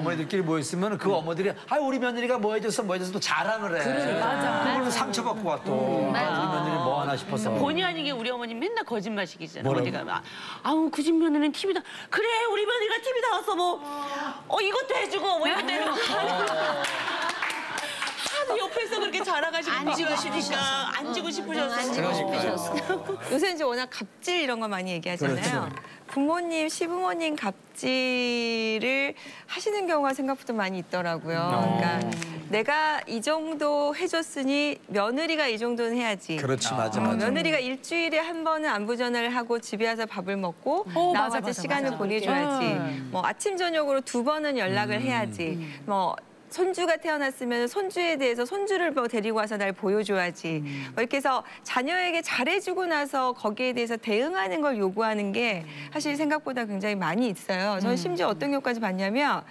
어머니들끼리 모였으면 그 어머들이 아 우리 며느리가 뭐 해줬어 뭐 해줘서 또 자랑을 해. 그래, 맞아. 그걸로 상처받고 와 또. 아, 우리 며느리 뭐 하나 싶어서. 본의 아니게 우리 어머니 맨날 거짓말식이잖아. 어디가 막 아우 그 집 며느리는 TV 다 그래 우리 며느리가 TV 나왔어 뭐 어 이것도 해주고 뭐 이것도 해주고 하도 옆에서 그렇게 자랑하시고 앉고 싶으니까 앉고 싶으셨어. 요새 이제 워낙 갑질 이런 거 많이 얘기하잖아요. 부모님, 시부모님 갑질을 하시는 경우가 생각보다 많이 있더라고요. 그러니까 내가 이 정도 해줬으니 며느리가 이 정도는 해야지. 그렇지 맞아 어, 맞아. 며느리가 일주일에 한 번은 안부 전화를 하고 집에 와서 밥을 먹고 어, 나와 맞아, 같이 맞아, 시간을 맞아. 보내줘야지. 뭐 아침 저녁으로 두 번은 연락을 해야지. 뭐 손주가 태어났으면 손주에 대해서 손주를 뭐 데리고 와서 날 보여줘야지. 뭐 이렇게 해서 자녀에게 잘해주고 나서 거기에 대해서 대응하는 걸 요구하는 게 사실 생각보다 굉장히 많이 있어요. 저는 심지어 어떤 경우까지 봤냐면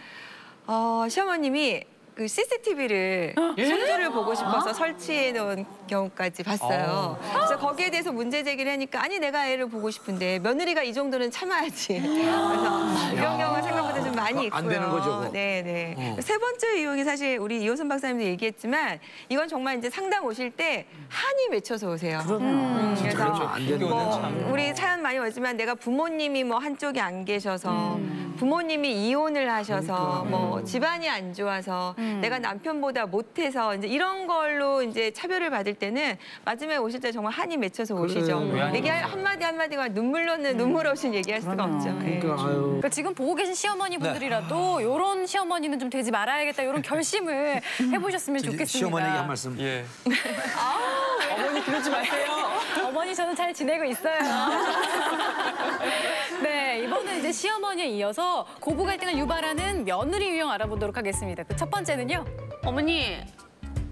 어, 시어머님이 그 CCTV를 손주를 보고 싶어서 설치해 놓은 경우까지 봤어요. 그래서 거기에 대해서 문제 제기를 하니까 아니 내가 애를 보고 싶은데 며느리가 이 정도는 참아야지. 그래서 이런 경우가 생각보다 좀 많이 있고요. 안 되는 거죠. 네, 네. 세 번째 유형이 사실 우리 이호선 박사님도 얘기했지만 이건 정말 이제 상담 오실 때 한이 맺혀서 오세요. 음, 그래서 그렇죠. 안 되는 뭐 우리 사연 많이 왔지만 내가 부모님이 뭐 한쪽에 안 계셔서 부모님이 이혼을 하셔서 뭐 집안이 안 좋아서 내가 남편보다 못해서 이제 이런 걸로 이제 차별을 받을 때는 마지막에 오실 때 정말 한이 맺혀서 오시죠. 얘기할 한마디 한마디가 눈물로는 눈물 없이 얘기할 수가 없죠. 예. 그러니까. 그러니까 지금 보고 계신 시어머니 분들이라도 이런 시어머니는 좀 되지 말아야겠다 이런 결심을 해보셨으면 좋겠습니다. 시어머니에게 한 말씀. 예. 어머니 그러지 마세요. 어머니 저는 잘 지내고 있어요. 네 이번은 이제 시어머니에 이어서 고부 갈등을 유발하는 며느리 유형 알아보도록 하겠습니다. 그 첫 번째는요. 어머니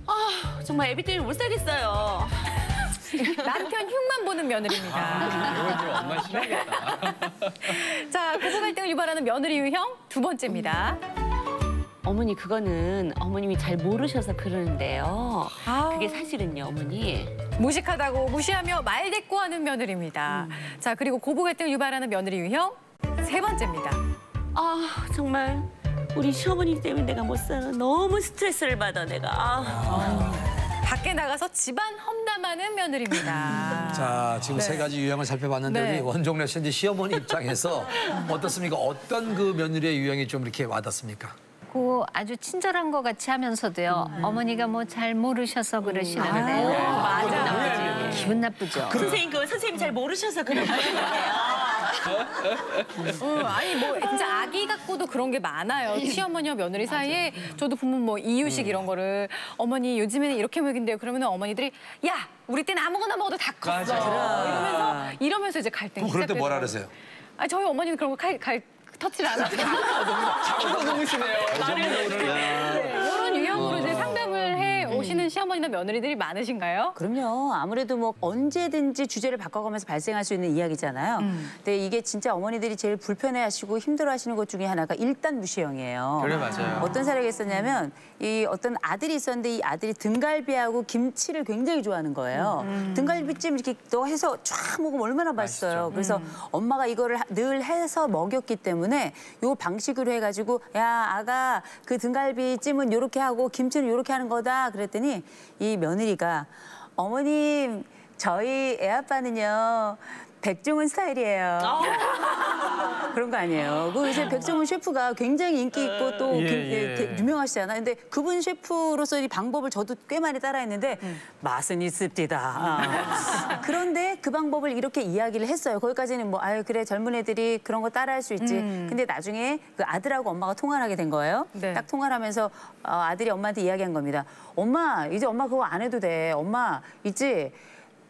아 정말 애비 때문에 못 살겠어요. 남편 흉만 보는 며느리입니다. 이건 좀 엄마 싫어하겠다. 자 고부 갈등을 유발하는 며느리 유형 두 번째입니다. 어머니 그거는 어머님이 잘 모르셔서 그러는데요. 그게 사실은요 어머니. 무식하다고 무시하며 말대꾸하는 며느리입니다. 자 그리고 고부 갈등을 유발하는 며느리 유형 세 번째입니다. 아 정말 우리 시어머니 때문에 내가 못 살아. 너무 스트레스를 받아 내가. 아. 밖에 나가서 집안 험담하는 며느리입니다. 자 지금 세 가지 유형을 살펴봤는데 네. 우리 원종래 씨 이제 시어머니 입장에서 어떻습니까? 어떤 그 며느리의 유형이 좀 이렇게 와닿습니까? 고 아주 친절한 것 같이 하면서도요. 어머니가 뭐 잘 모르셔서 그러시는데요. 맞아. 기분 나쁘죠. 선생님 그 선생님 잘 모르셔서 그래요. 응, 아니 뭐 진짜 아기 갖고도 그런 게 많아요. 시어머니와 며느리 사이에 저도 보면 뭐 이유식 이런 거를 어머니 요즘에는 이렇게 먹인대요. 그러면 어머니들이 야 우리 때는 아무거나 먹어도 다 컸어. 이러면서 이러면서 이제 갈등이 그럼 그럴 때 뭐라. 그러세요? 아 저희 어머니는 그런 거 갈, 갈 터치를 안 하세요. 네, 이런 유형으로 이제 상담을 해 오시는 시어머니나 며느리들이 많으신가요? 그럼요. 아무래도 뭐 언제든지 주제를 바꿔가면서 발생할 수 있는 이야기잖아요. 근데 이게 진짜 어머니들이 제일 불편해하시고 힘들어하시는 것 중에 하나가 일단 무시형이에요. 그래, 맞아요. 어떤 사례가 있었냐면 이 어떤 아들이 있었는데 이 아들이 등갈비하고 김치를 굉장히 좋아하는 거예요. 등갈비찜 이렇게 또 해서 쫙 먹으면 얼마나 맛있어요. 그래서 엄마가 이거를 하- 늘 해서 먹였기 때문에 요 방식으로 해가지고 야 아가 그 등갈비찜은 요렇게 하고 김치는 요렇게 하는 거다 그랬 더니 이 며느리가 어머님 저희 애 아빠는요 백종원 스타일이에요. 그런 거 아니에요. 그 이제 백종원 셰프가 굉장히 인기 있고 또 예, 그- 예. 되- 유명하시잖아요. 근데 그분 셰프로서 이 방법을 저도 꽤 많이 따라했는데 맛은 있습니다. 아. 그런데 그 방법을 이렇게 이야기를 했어요. 거기까지는 뭐 아유 그래 젊은 애들이 그런 거 따라할 수 있지. 근데 나중에 그 아들하고 엄마가 통화를 하게 된 거예요. 네. 딱 통화를 하면서 어, 아들이 엄마한테 이야기한 겁니다. 엄마 이제 엄마 그거 안 해도 돼. 엄마 있지.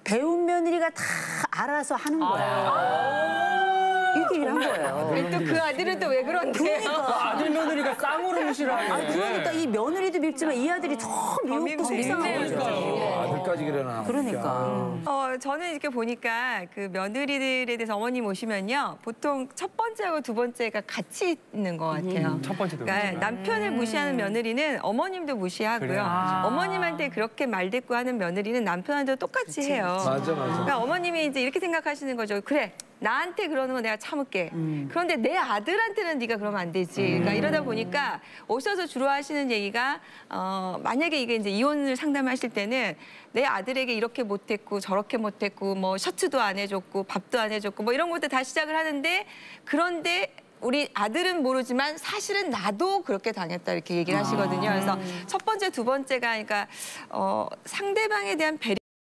배운 며느리가 다 알아서 하는 거야. 얘기를 한 거예요. 또 그 아들은 또 왜 그런데요? 아들 며느리가 쌍으로 무시를 아, 그러니까 이 며느리도 밉지만 이 아들이 더 미웠고. 속상한 거죠. 아들까지 그러나. 그러니까. 어, 저는 이렇게 보니까 그 며느리들에 대해서 어머님 오시면요. 보통 첫 번째하고 두 번째가 같이 있는 것 같아요. 첫 번째도 그러니까 그렇죠. 남편을 무시하는 며느리는 어머님도 무시하고요. 아. 어머님한테 그렇게 말대꾸하는 며느리는 남편한테도 똑같이 해요. 맞아 맞아. 그러니까 어머님이 이제 이렇게 생각하시는 거죠. 그래. 나한테 그러는 건 내가 참을게. 그런데 내 아들한테는 네가 그러면 안 되지. 그러니까 이러다 보니까 오셔서 주로 하시는 얘기가 어, 만약에 이게 이제 이혼을 상담하실 때는 내 아들에게 이렇게 못했고 저렇게 못했고 뭐 셔츠도 안 해줬고 밥도 안 해줬고 뭐 이런 것들 다 시작을 하는데 그런데 우리 아들은 모르지만 사실은 나도 그렇게 당했다 이렇게 얘기를 하시거든요. 그래서 첫 번째, 두 번째가 그러니까 어, 상대방에 대한 배려